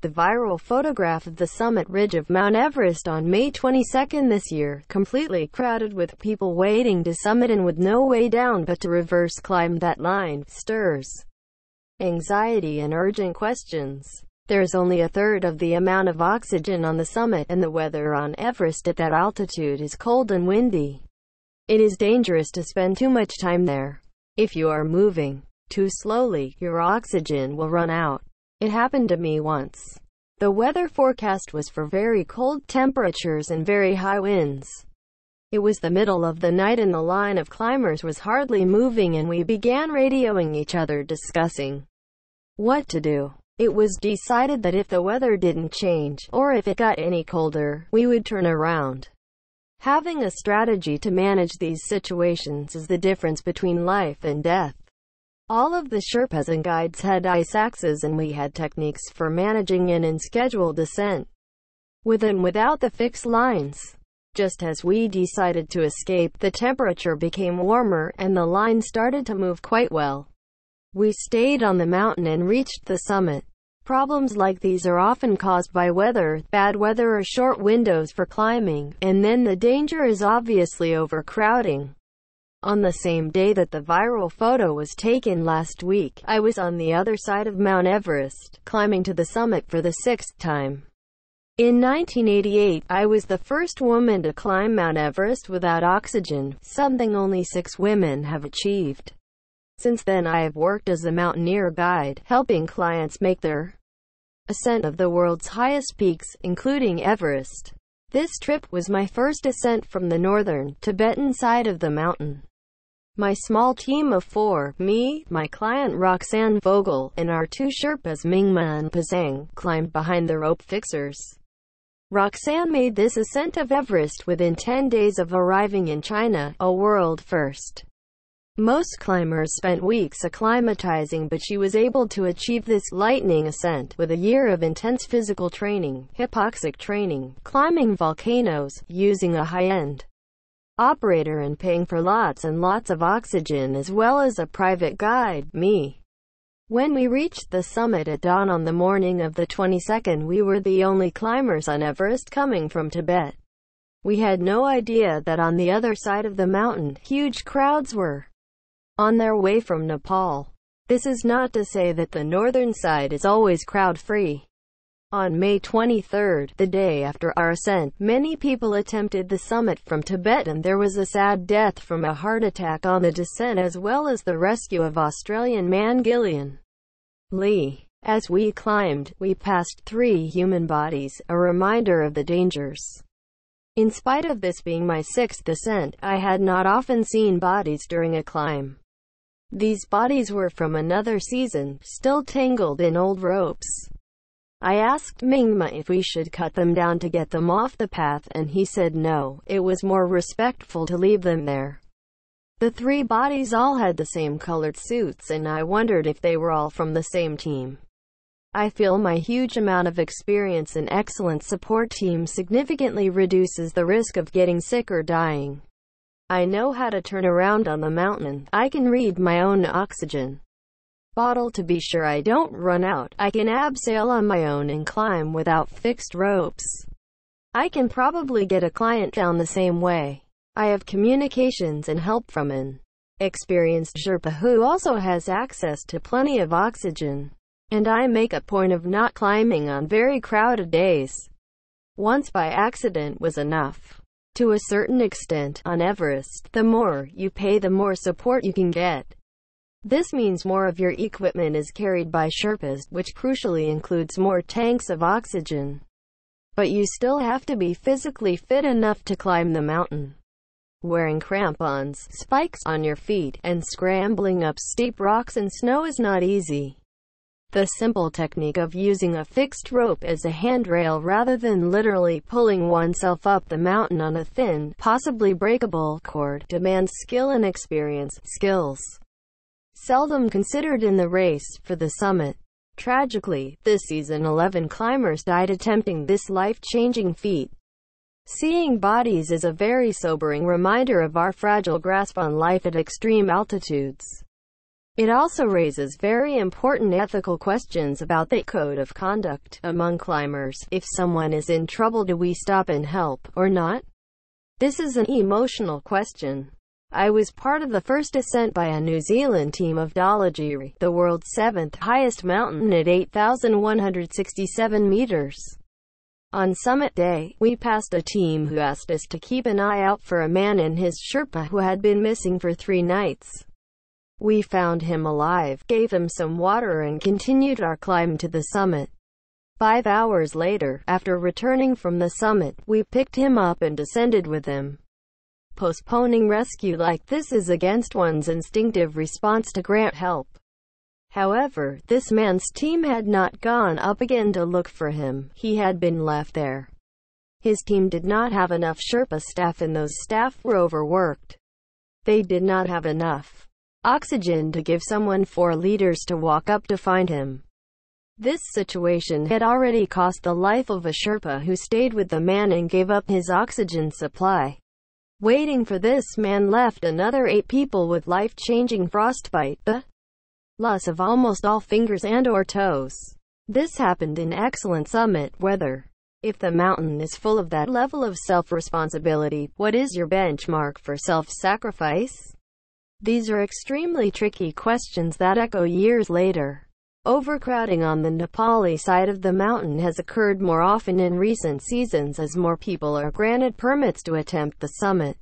The viral photograph of the summit ridge of Mount Everest on May 22 this year, completely crowded with people waiting to summit and with no way down but to reverse climb that line, stirs anxiety and urgent questions. There's only a third of the amount of oxygen on the summit, and the weather on Everest at that altitude is cold and windy. It is dangerous to spend too much time there. If you are moving too slowly, your oxygen will run out. It happened to me once. The weather forecast was for very cold temperatures and very high winds. It was the middle of the night and the line of climbers was hardly moving and we began radioing each other discussing what to do. It was decided that if the weather didn't change, or if it got any colder, we would turn around. Having a strategy to manage these situations is the difference between life and death. All of the Sherpas and guides had ice axes and we had techniques for managing in and schedule descent. With and without the fixed lines. Just as we decided to escape, the temperature became warmer and the line started to move quite well. We stayed on the mountain and reached the summit. Problems like these are often caused by weather, bad weather or short windows for climbing, and then the danger is obviously overcrowding. On the same day that the viral photo was taken last week, I was on the other side of Mount Everest, climbing to the summit for the sixth time. In 1988, I was the first woman to climb Mount Everest without oxygen, something only six women have achieved. Since then I have worked as a mountaineer guide, helping clients make their ascent of the world's highest peaks, including Everest. This trip was my first ascent from the northern, Tibetan side of the mountain. My small team of four, me, my client Roxanne Vogel, and our two Sherpas Mingma and Pazang, climbed behind the rope fixers. Roxanne made this ascent of Everest within 10 days of arriving in China, a world first. Most climbers spent weeks acclimatizing but she was able to achieve this lightning ascent with a year of intense physical training, hypoxic training, climbing volcanoes, using a high-end operator and paying for lots and lots of oxygen as well as a private guide, me. When we reached the summit at dawn on the morning of the 22nd we were the only climbers on Everest coming from Tibet. We had no idea that on the other side of the mountain, huge crowds were on their way from Nepal. This is not to say that the northern side is always crowd-free. On May 23, the day after our ascent, many people attempted the summit from Tibet and there was a sad death from a heart attack on the descent as well as the rescue of Australian man Gillian Lee. As we climbed, we passed three human bodies, a reminder of the dangers. In spite of this being my sixth ascent, I had not often seen bodies during a climb. These bodies were from another season, still tangled in old ropes. I asked Mingma if we should cut them down to get them off the path, and he said no, it was more respectful to leave them there. The three bodies all had the same colored suits and I wondered if they were all from the same team. I feel my huge amount of experience and excellent support team significantly reduces the risk of getting sick or dying. I know how to turn around on the mountain. I can read my own oxygen bottle to be sure I don't run out. I can abseil on my own and climb without fixed ropes. I can probably get a client down the same way. I have communications and help from an experienced Sherpa who also has access to plenty of oxygen. And I make a point of not climbing on very crowded days. Once by accident was enough. To a certain extent, on Everest, the more you pay the more support you can get. This means more of your equipment is carried by Sherpas, which crucially includes more tanks of oxygen. But you still have to be physically fit enough to climb the mountain. Wearing crampons, spikes on your feet, and scrambling up steep rocks and snow is not easy. The simple technique of using a fixed rope as a handrail rather than literally pulling oneself up the mountain on a thin, possibly breakable cord demands skill and experience, skills seldom considered in the race for the summit. Tragically, this season 11 climbers died attempting this life-changing feat. Seeing bodies is a very sobering reminder of our fragile grasp on life at extreme altitudes. It also raises very important ethical questions about the code of conduct among climbers. If someone is in trouble do we stop and help, or not? This is an emotional question. I was part of the first ascent by a New Zealand team of Dhaulagiri, the world's seventh highest mountain at 8,167 meters. On summit day, we passed a team who asked us to keep an eye out for a man and his Sherpa who had been missing for three nights. We found him alive, gave him some water and continued our climb to the summit. Five hours later, after returning from the summit, we picked him up and descended with him. Postponing rescue like this is against one's instinctive response to grant help. However, this man's team had not gone up again to look for him. He had been left there. His team did not have enough Sherpa staff and those staff were overworked. They did not have enough oxygen to give someone four liters to walk up to find him. This situation had already cost the life of a Sherpa who stayed with the man and gave up his oxygen supply. Waiting for this man left another eight people with life-changing frostbite, the loss of almost all fingers and or toes. This happened in excellent summit weather. If the mountain is full of that level of self-responsibility, what is your benchmark for self-sacrifice? These are extremely tricky questions that echo years later. Overcrowding on the Nepali side of the mountain has occurred more often in recent seasons as more people are granted permits to attempt the summit.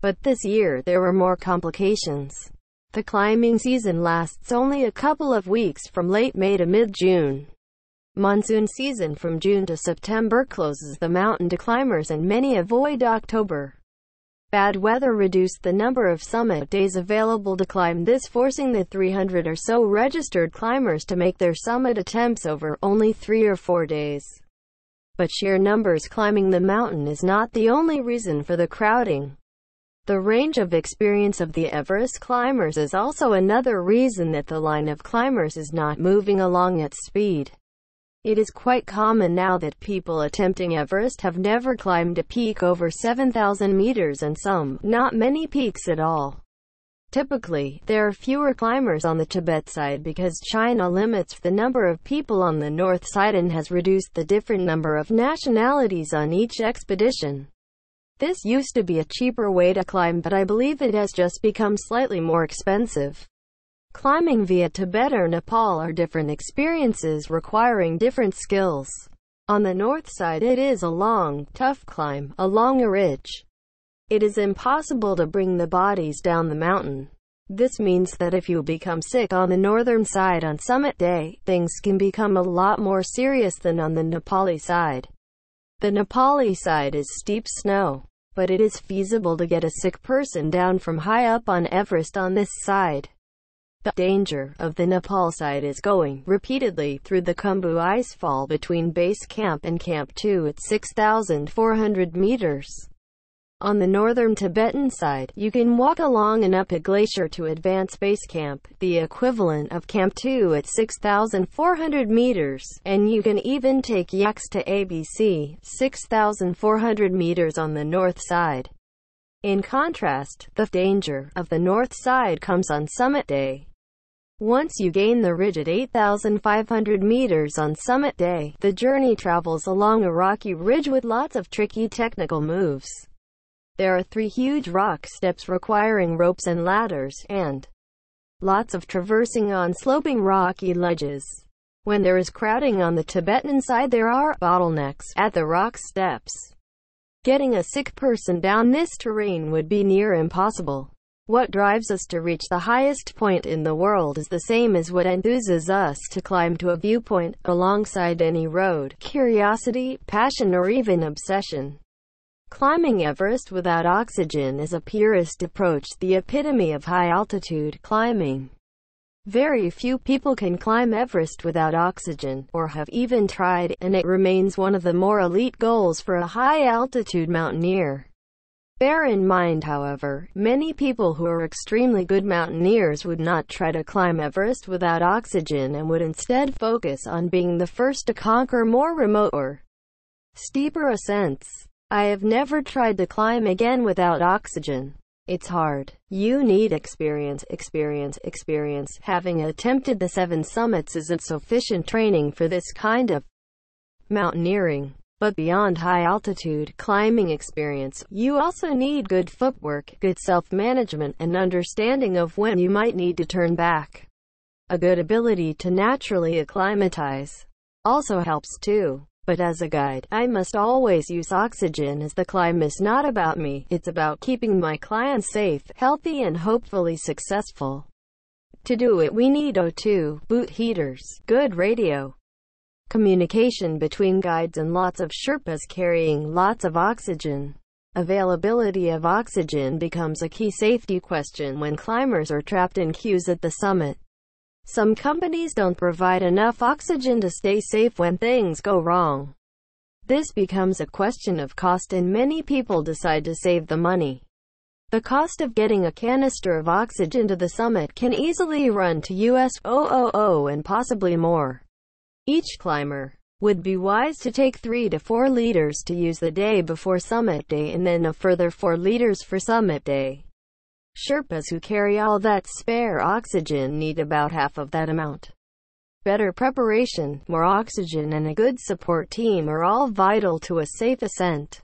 But this year, there were more complications. The climbing season lasts only a couple of weeks from late May to mid-June. Monsoon season from June to September closes the mountain to climbers and many avoid October. Bad weather reduced the number of summit days available to climb this forcing the 300 or so registered climbers to make their summit attempts over only three or four days. But sheer numbers climbing the mountain is not the only reason for the crowding. The range of experience of the Everest climbers is also another reason that the line of climbers is not moving along at speed. It is quite common now that people attempting Everest have never climbed a peak over 7,000 meters and some, not many peaks at all. Typically, there are fewer climbers on the Tibet side because China limits the number of people on the north side and has reduced the different number of nationalities on each expedition. This used to be a cheaper way to climb but I believe it has just become slightly more expensive. Climbing via Tibet or Nepal are different experiences requiring different skills. On the north side it is a long, tough climb, along a ridge. It is impossible to bring the bodies down the mountain. This means that if you become sick on the northern side on summit day, things can become a lot more serious than on the Nepali side. The Nepali side is steep snow, but it is feasible to get a sick person down from high up on Everest on this side. The danger of the Nepal side is going repeatedly through the Khumbu icefall between base camp and Camp 2 at 6,400 meters. On the northern Tibetan side, you can walk along and up a glacier to advance base camp, the equivalent of Camp 2 at 6,400 meters, and you can even take yaks to ABC, 6,400 meters on the north side. In contrast, the danger of the north side comes on summit day. Once you gain the ridge at 8,500 meters on summit day, the journey travels along a rocky ridge with lots of tricky technical moves. There are three huge rock steps requiring ropes and ladders, and lots of traversing on sloping rocky ledges. When there is crowding on the Tibetan side there are bottlenecks at the rock steps. Getting a sick person down this terrain would be near impossible. What drives us to reach the highest point in the world is the same as what enthuses us to climb to a viewpoint, alongside any road, curiosity, passion or even obsession. Climbing Everest without oxygen is a purist approach, the epitome of high-altitude climbing. Very few people can climb Everest without oxygen, or have even tried, and it remains one of the more elite goals for a high-altitude mountaineer. Bear in mind however, many people who are extremely good mountaineers would not try to climb Everest without oxygen and would instead focus on being the first to conquer more remote or steeper ascents. I have never tried to climb again without oxygen. It's hard. You need experience, experience, experience. Having attempted the seven summits isn't sufficient training for this kind of mountaineering. But beyond high altitude climbing experience, you also need good footwork, good self-management, and understanding of when you might need to turn back. A good ability to naturally acclimatize also helps too. But as a guide, I must always use oxygen as the climb is not about me, it's about keeping my clients safe, healthy and hopefully successful. To do it we need O2, boot heaters, good radio, communication between guides and lots of Sherpas carrying lots of oxygen. Availability of oxygen becomes a key safety question when climbers are trapped in queues at the summit. Some companies don't provide enough oxygen to stay safe when things go wrong. This becomes a question of cost and many people decide to save the money. The cost of getting a canister of oxygen to the summit can easily run to US 000 and possibly more. Each climber would be wise to take 3 to 4 liters to use the day before summit day and then a further 4 liters for summit day. Sherpas who carry all that spare oxygen need about half of that amount. Better preparation, more oxygen and a good support team are all vital to a safe ascent.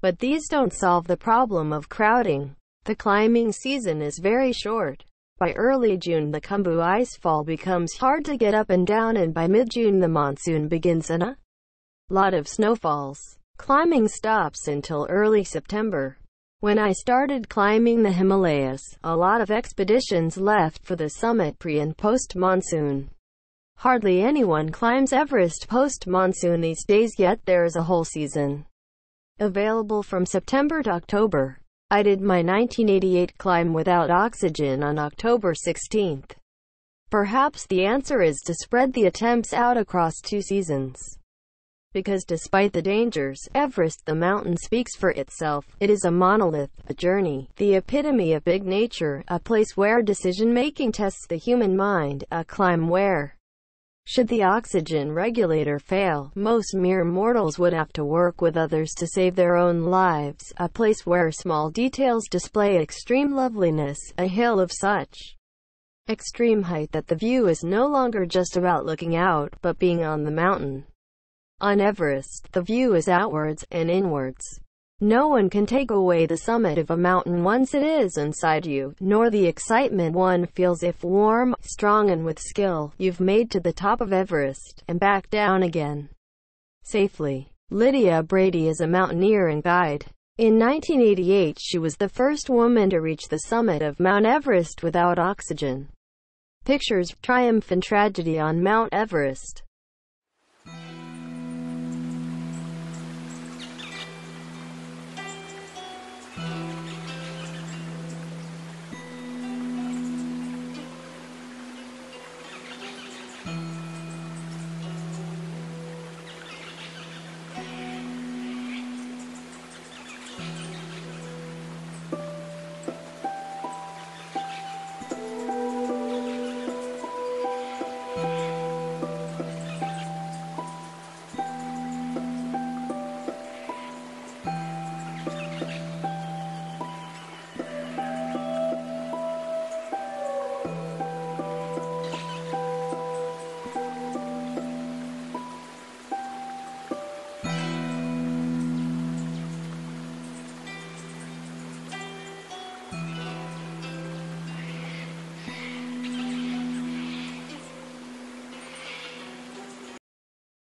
But these don't solve the problem of crowding. The climbing season is very short. By early June the Khumbu icefall becomes hard to get up and down and by mid-June the monsoon begins and a lot of snowfalls. Climbing stops until early September. When I started climbing the Himalayas, a lot of expeditions left for the summit pre and post-monsoon. Hardly anyone climbs Everest post-monsoon these days yet there is a whole season available from September to October. I did my 1988 climb without oxygen on October 16. Perhaps the answer is to spread the attempts out across two seasons. Because despite the dangers, Everest the mountain speaks for itself. It is a monolith, a journey, the epitome of big nature, a place where decision-making tests the human mind, a climb where should the oxygen regulator fail, most mere mortals would have to work with others to save their own lives, a place where small details display extreme loveliness, a hill of such extreme height that the view is no longer just about looking out, but being on the mountain. On Everest, the view is outwards and inwards. No one can take away the summit of a mountain once it is inside you, nor the excitement one feels if warm, strong and with skill, you've made to the top of Everest, and back down again. Safely. Lydia Bradey is a mountaineer and guide. In 1988 she was the first woman to reach the summit of Mount Everest without oxygen. Pictures, Triumph and Tragedy on Mount Everest